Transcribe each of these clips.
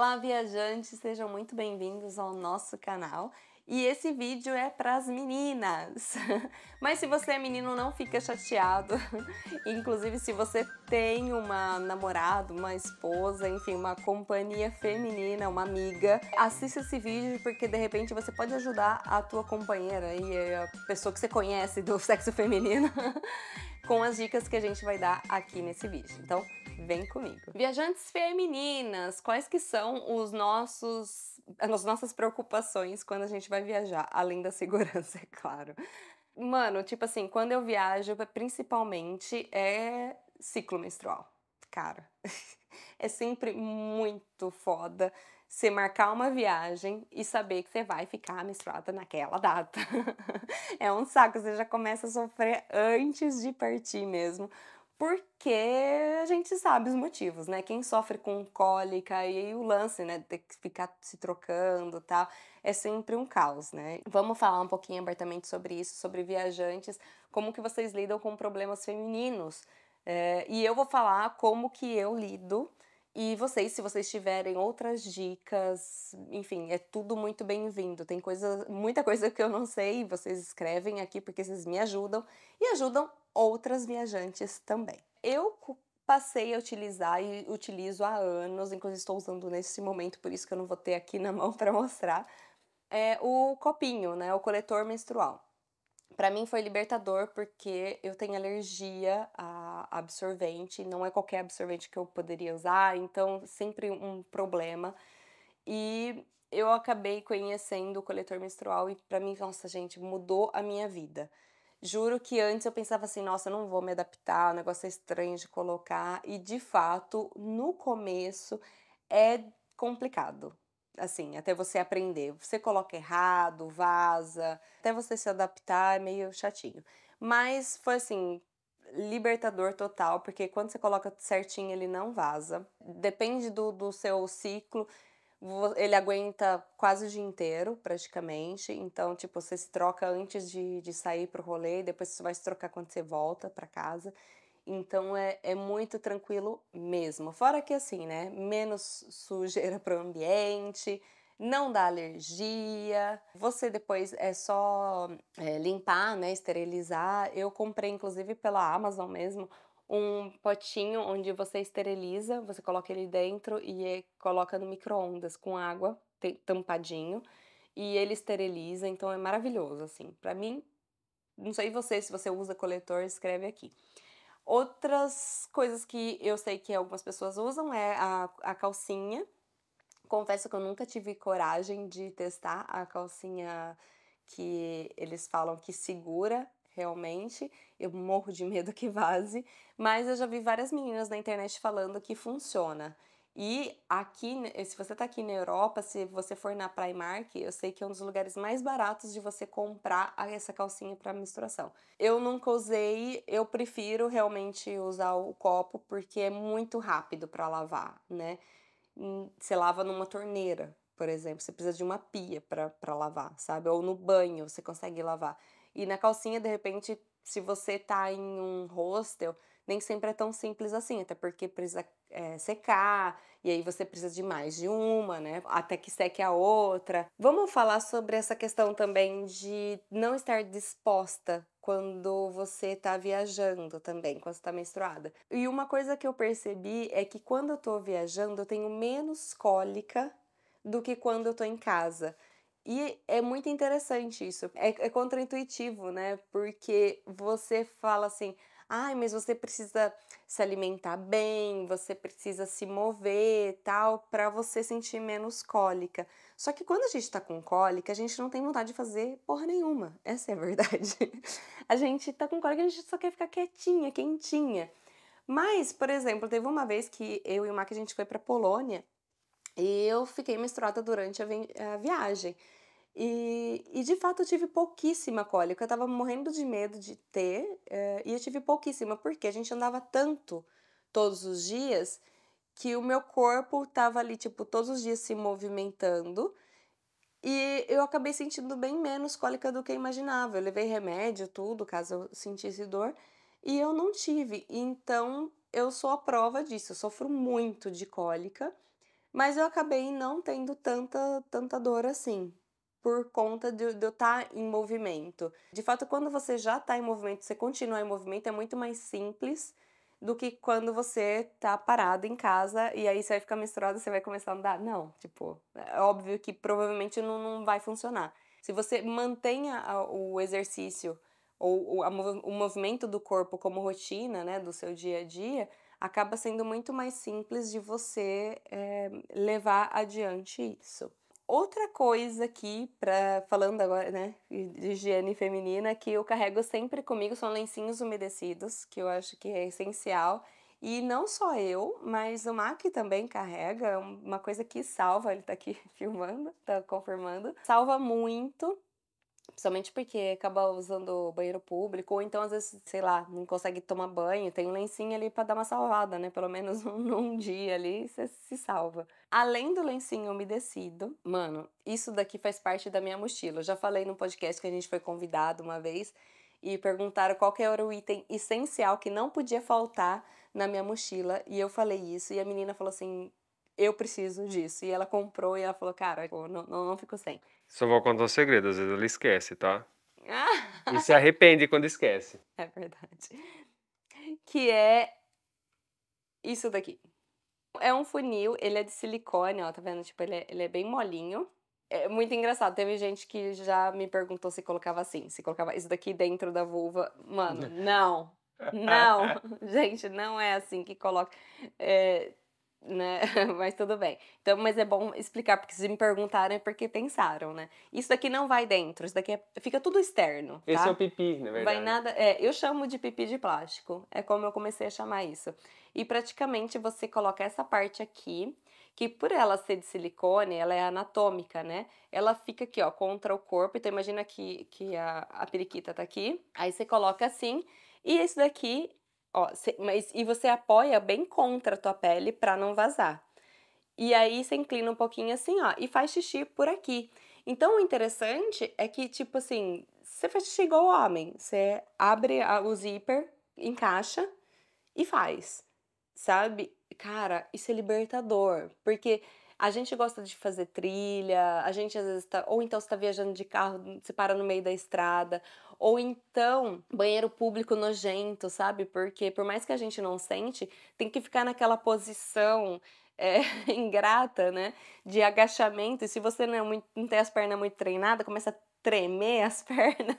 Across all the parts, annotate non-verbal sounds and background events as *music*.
Olá, viajantes, sejam muito bem-vindos ao nosso canal. E esse vídeo é para as meninas. *laughs* Mas se você é menino, não fica chateado. *laughs* Inclusive, se você tem uma namorada, uma esposa, enfim, uma companhia feminina, uma amiga, assista esse vídeo porque de repente você pode ajudar a tua companheira e a pessoa que você conhece do *laughs* sexo feminino com as dicas que a gente vai dar aqui nesse vídeo. Então, vem comigo. Viajantes femininas, quais que são os nossos as nossas preocupações quando a gente vai viajar, além da *laughs* segurança, é claro. Mano, tipo assim, quando eu viajo, principalmente é ciclo menstrual. Cara, *laughs* é sempre muito foda você marcar uma viagem e saber que você vai ficar menstruada naquela data. *laughs* é um saco, você já começa a sofrer antes de partir mesmo, porque a gente sabe os motivos, né? Quem sofre com cólica e o lance, né, ter que ficar se trocando, tal, é sempre um caos, né? Vamos falar um pouquinho abertamente sobre isso, sobre viajantes, como que vocês lidam com problemas femininos. É, e eu vou falar como que eu lido e vocês, se vocês tiverem outras dicas, enfim, é tudo muito bem-vindo. Tem coisa, muita coisa que eu não sei, vocês escrevem aqui porque vocês me ajudam e ajudam outras viajantes também. Eu passei a utilizar e utilizo há anos, inclusive estou usando nesse momento, por isso que eu não vou ter aqui na mão para mostrar, é o copinho, né, o coletor menstrual. Para mim foi libertador porque eu tenho alergia a absorvente, não é qualquer absorvente que eu poderia usar, então sempre um problema. E eu acabei conhecendo o coletor menstrual e para mim, nossa, gente, mudou a minha vida. Juro que antes eu pensava assim, nossa, eu não vou me adaptar, o negócio é estranho de colocar, e de fato, no começo é complicado assim, até você aprender. Você coloca errado, vaza, até você se adaptar é meio chatinho. Mas foi assim, libertador total, porque quando você coloca certinho ele não vaza. Depende do, do seu ciclo, ele aguenta quase o dia inteiro, praticamente. Então, tipo, você se troca antes de, de sair pro rolê, depois você vai se trocar quando você volta para casa. Então é, é muito tranquilo mesmo. Fora que assim, né? Menos sujeira para o ambiente, não dá alergia. Você depois é só é, limpar, né? Esterilizar. Eu comprei, inclusive, pela Amazon mesmo, um potinho onde você esteriliza, você coloca ele dentro e coloca no micro-ondas com água tampadinho e ele esteriliza, então é maravilhoso assim. Para mim, não sei você se você usa coletor, escreve aqui. Outras coisas que eu sei que algumas pessoas usam é a, a calcinha. Confesso que eu nunca tive coragem de testar a calcinha que eles falam que segura realmente. Eu morro de medo que vaze, mas eu já vi várias meninas na internet falando que funciona. E aqui, se você tá aqui na Europa, se você for na Primark, eu sei que é um dos lugares mais baratos de você comprar essa calcinha para menstruação. Eu nunca usei, eu prefiro realmente usar o copo porque é muito rápido para lavar, né? Hum, você lava numa torneira, por exemplo, você precisa de uma pia para lavar, sabe? Ou no banho você consegue lavar. E na calcinha, de repente, se você tá em um hostel, nem sempre é tão simples assim, até porque precisa é, secar, e aí você precisa de mais de uma, né? Até que seque a outra. Vamos falar sobre essa questão também de não estar disposta quando você tá viajando também, quando você tá menstruada. E uma coisa que eu percebi é que quando eu tô viajando, eu tenho menos cólica do que quando eu tô em casa. E é muito interessante isso. É, é contraintuitivo, né? Porque você fala assim: ai, mas você precisa se alimentar bem, você precisa se mover tal, para você sentir menos cólica. Só que quando a gente tá com cólica, a gente não tem vontade de fazer porra nenhuma. Essa é a *laughs* verdade. a gente tá com cólica, a gente só quer ficar quietinha, quentinha. Mas, por exemplo, teve uma vez que eu e o Mac a gente foi para Polônia e eu fiquei menstruada durante a, vi a viagem. E, e, de fato eu tive pouquíssima cólica, eu tava morrendo de medo de ter, é, e eu tive pouquíssima, porque a gente andava tanto todos os dias que o meu corpo tava ali, tipo, todos os dias se movimentando, e eu acabei sentindo bem menos cólica do que eu imaginava. Eu levei remédio, tudo, caso eu sentisse dor, e eu não tive. Então eu sou a prova disso, eu sofro muito de cólica Mas eu acabei não tendo tanta, tanta dor assim, por conta de, de eu estar tá em movimento. De fato, quando você já está em movimento, você continuar em movimento, é muito mais simples do que quando você tá parado em casa e aí você vai ficar e você vai começar a andar. Não, tipo, é óbvio que provavelmente não, não vai funcionar. Se você mantenha o exercício ou o, movimento do corpo como rotina, né, do seu dia a dia, acaba sendo muito mais simples de você é, levar adiante isso. Outra coisa aqui, pra, falando agora, né, de higiene feminina, que eu carrego sempre comigo são lencinhos umedecidos, que eu acho que é essencial. E não só eu, mas o Mac também carrega, é uma coisa que salva, ele tá aqui *laughs* filmando, tá confirmando. Salva muito, Principalmente porque acaba usando banheiro público, ou então às vezes, sei lá, não consegue tomar banho, tem um lencinho ali para dar uma salvada, né? Pelo menos num *laughs* dia ali você se salva. Além do lencinho umedecido, mano, isso daqui faz parte da minha mochila. Eu já falei no podcast que a gente foi convidado uma vez e perguntaram qual que era o item essencial que não podia faltar na minha mochila. E eu falei isso, e a menina falou assim: eu preciso disso. E ela comprou e ela falou, cara, não, não, não fico sem. Só vou contar um segredo, às vezes ela esquece, tá? e se *laughs* arrepende quando esquece. É verdade. Que é isso daqui. É um funil, ele é de silicone, ó, tá vendo? Tipo, ele é, ele é bem molinho. É muito engraçado. Teve gente que já me perguntou se colocava assim, se colocava isso daqui dentro da vulva. Mano, não. Não, *laughs* gente, não é assim que coloca. É, né? *laughs* mas tudo bem. Então, mas é bom explicar, porque se me perguntarem é porque pensaram, né? Isso daqui não vai dentro, isso daqui é, fica tudo externo. Esse tá? é o pipi, na verdade. Vai nada. É, eu chamo de pipi de plástico. É como eu comecei a chamar isso. E praticamente você coloca essa parte aqui, que por ela ser de silicone, ela é anatômica, né? Ela fica aqui, ó, contra o corpo. Então imagina que, que a, a periquita tá aqui. Aí você coloca assim. E esse daqui Ó, cê, mas, e você apoia bem contra a tua pele para não vazar. E aí você inclina um pouquinho assim, ó, e faz xixi por aqui. Então o interessante é que, tipo assim, você faz xixi igual homem. Você abre a, o zíper, encaixa e faz. Sabe? Cara, isso é libertador. Porque a gente gosta de fazer trilha, a gente às vezes tá. Ou então você tá viajando de carro, você para no meio da estrada. Ou então, banheiro público nojento, sabe? Porque por mais que a gente não sente, tem que ficar naquela posição é, *laughs* ingrata, né? De agachamento. E se você não, é muito, não tem as pernas muito treinadas, começa a tremer as *laughs* pernas.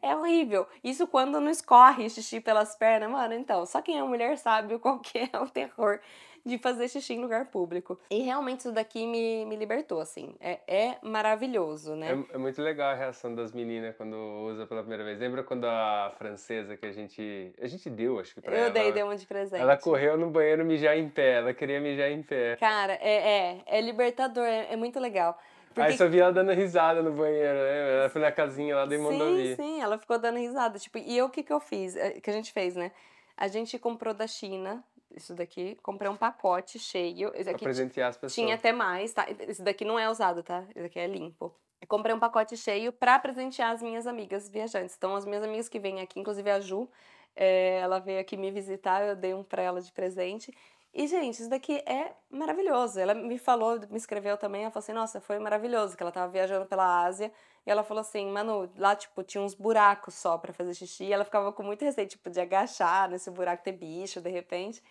é horrível. Isso quando não escorre xixi pelas pernas, mano. Então, só quem é mulher sabe o qual que é o terror de fazer xixi em lugar público. E realmente isso daqui me, me libertou, assim. É, é maravilhoso, né? É, é, muito legal a reação das meninas quando usa pela primeira vez. Lembra quando a francesa que a gente. A gente deu, acho que pra Eu ela. Eu dei, deu um de presente. Ela correu no banheiro mijar em pé. Ela queria mijar em pé. Cara, é, é, é libertador, é, é muito legal. Porque... Aí só vi ela dando risada no banheiro, né? Ela foi na casinha lá, daí mandou vir. Sim, sim, ela ficou dando risada. Tipo, e eu o que que eu fiz? É, que a gente fez, né? A gente comprou da China isso daqui, comprei um pacote cheio. Esse aqui presentear as pessoas. Tinha até mais, tá? Esse daqui não é usado, tá? Esse aqui é limpo. Eu comprei um pacote cheio para presentear as minhas amigas viajantes. Então, as minhas amigas que vêm aqui, inclusive a Ju, é, ela veio aqui me visitar, eu dei um pra ela de presente. E, gente, isso daqui é maravilhoso. Ela me falou, me escreveu também, ela falou assim, nossa, foi maravilhoso, que ela tava viajando pela Ásia, e ela falou assim, Manu, lá, tipo, tinha uns buracos só para fazer xixi, e ela ficava com muito receio, tipo, de agachar nesse buraco, ter bicho, de repente.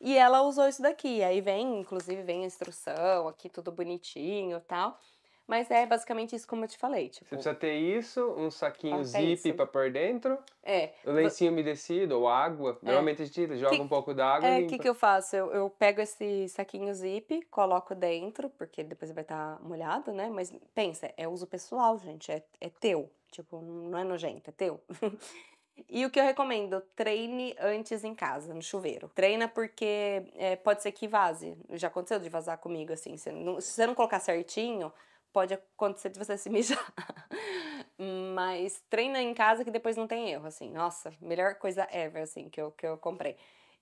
E ela usou isso daqui. Aí vem, inclusive, vem a instrução, aqui tudo bonitinho e tal. Mas é basicamente isso como eu te falei. Tipo, Você precisa ter isso, um saquinho zip para pôr dentro. É. O lencinho umedecido ou água. É. Normalmente a gente joga que, um pouco d'água. É, o que, que eu faço? Eu, eu pego esse saquinho zip, coloco dentro, porque depois vai estar tá molhado, né? Mas pensa, é uso pessoal, gente. É, é teu. Tipo, não é nojento, é teu. *laughs* E o que eu recomendo? Treine antes em casa, no chuveiro. Treina porque é, pode ser que vaze. Já aconteceu de vazar comigo, assim. Se, não, se você não colocar certinho, pode acontecer de você se *laughs* mijar. Mas treina em casa que depois não tem erro, assim. Nossa, melhor coisa ever, assim, que eu, que eu comprei.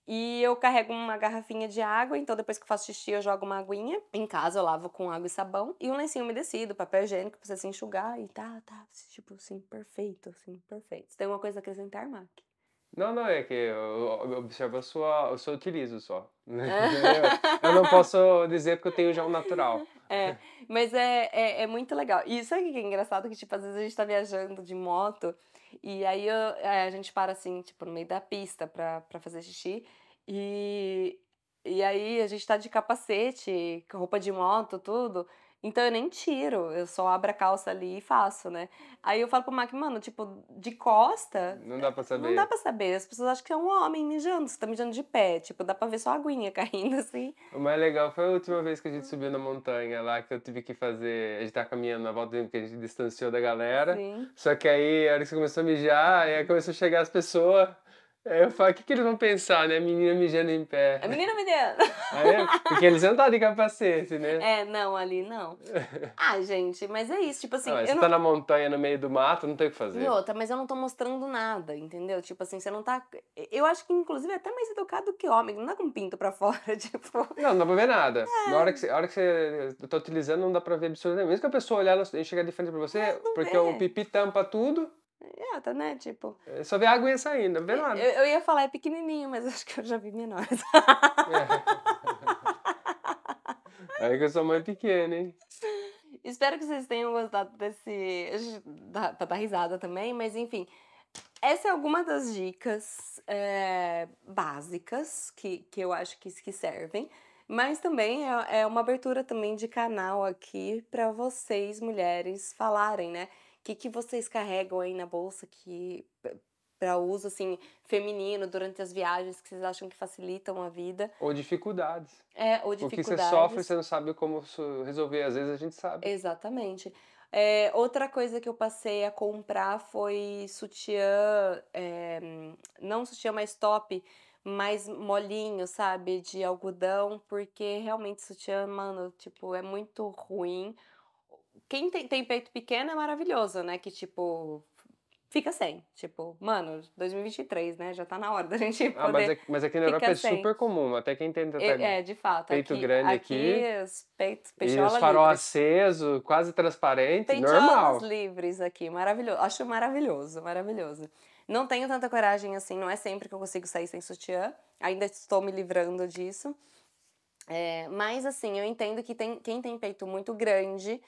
E eu carrego uma garrafinha de água, então depois que eu faço xixi eu jogo uma aguinha. Em casa eu lavo com água e sabão. E um lencinho umedecido, papel higiênico pra você se enxugar. E tá, tá, tipo assim, perfeito, assim, perfeito. Você tem uma coisa a acrescentar, Mac? Não, não, é que eu observo a sua, eu só utilizo só. Entendeu? *laughs* *laughs* Eu não posso dizer porque eu tenho já um natural. É, mas é, é, é muito legal. E sabe o que é engraçado? Que, tipo, às vezes a gente tá viajando de moto e aí eu- é, a gente para, assim, tipo, no meio da pista pra, pra fazer xixi e, e aí a gente tá de capacete, roupa de moto, tudo. Então eu nem tiro, eu só abro a calça ali e faço, né? Aí eu falo pro Mac, mano, tipo, de costa, Não dá pra saber. não dá pra saber. As pessoas acham que é um homem mijando, você tá mijando de pé. Tipo, dá pra ver só a aguinha *laughs* caindo, assim. O mais legal foi a última vez que a gente subiu na montanha lá, que eu tive que fazer. A gente tava caminhando na volta porque a gente distanciou da galera. Sim. Só que aí, a hora que você começou a mijar, aí começou a chegar as pessoas. Aí eu falo, o que, que eles vão pensar, né? A menina mijando em pé. É menina mediana. *laughs* Aí, porque eles não tá de capacete, né? É, não, ali não. *laughs* Ah, gente, mas é isso, tipo assim, eu você não. tá na montanha, no meio do mato, não tem o que fazer. E outra, mas eu não tô mostrando nada, entendeu? Tipo assim, você não tá. Eu acho que, inclusive, é até mais educado que homem, não dá com pinto pra fora, *laughs* tipo. Não, não dá pra ver nada. É. Na hora que você, a hora que você tá utilizando, não dá pra ver absolutamente. Mesmo que a pessoa olhar e chegar de frente pra você, É, porque vê. o pipi tampa tudo, É, tá, né? Tipo. é só vê a aguinha saindo, vê nada. Eu, eu ia falar é pequenininho, mas *laughs* acho que eu já vi menores. Aí *laughs* que eu sou mãe pequena, hein? Espero que vocês tenham gostado desse. a gente dá- Pra dar risada também, mas enfim. Essa é alguma das dicas é, básicas que, que eu acho que, que servem. Mas também é, é uma abertura também de canal aqui para vocês, mulheres, falarem, né? O que, que vocês carregam aí na bolsa que para uso assim feminino durante as viagens que vocês acham que facilitam a vida. Ou dificuldades. É, ou O que dificuldades. você sofre, você não sabe como resolver. Às vezes a gente sabe. Exatamente. É, outra coisa que eu passei a comprar foi sutiã, é, não sutiã mais top, mais molinho, sabe? De algodão, porque realmente sutiã, mano, tipo, é muito ruim. Quem tem, tem peito pequeno é maravilhoso, né? Que, tipo, fica sem. Tipo, mano, 2023, né? Já tá na hora da *laughs* gente poder... Ah, mas, aqui, mas aqui na Europa é sem. super comum. Até quem tenta É, é, de fato. peito aqui, grande aqui. aqui, os peitos, E os farol aceso, quase transparente, Peitiolas normal. livres aqui, maravilhoso. Acho maravilhoso, maravilhoso. Não tenho tanta coragem assim, não é sempre que eu consigo sair sem sutiã. Ainda estou me livrando disso. É, mas assim, eu entendo que tem, quem tem peito muito grande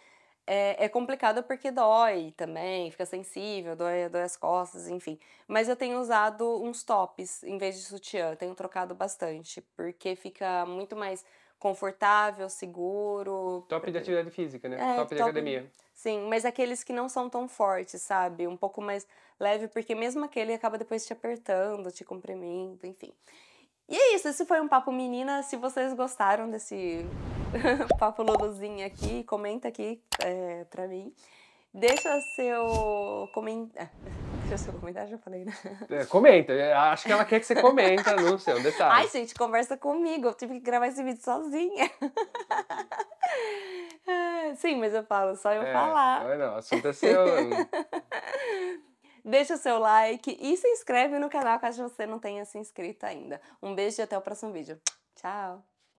é, é complicado porque dói também, fica sensível, dói, dói as costas, enfim. Mas eu tenho usado uns tops em vez de sutiã, tenho trocado bastante, porque fica muito mais confortável, seguro. Top de atividade física, né? É, top de top- academia. Sim, mas aqueles que não são tão fortes, sabe? Um pouco mais leve, porque mesmo aquele acaba depois te apertando, te comprimindo, enfim. E é isso, esse foi um papo menina. Se vocês gostaram desse *laughs* papo Luluzinho aqui, comenta aqui é, pra mim. Deixa seu comentário. *laughs* Deixa seu comentário, já falei, né? *laughs* É, comenta. é, Acho que ela quer que você comenta, não sei, um detalhe. Ai, gente, conversa comigo. Eu tive que gravar esse vídeo sozinha. É, Sim, mas eu falo só eu É, falar. Não, não, o assunto é seu. Deixa o seu like e se inscreve no canal caso você não tenha se inscrito ainda. Um beijo e até o próximo vídeo. Tchau!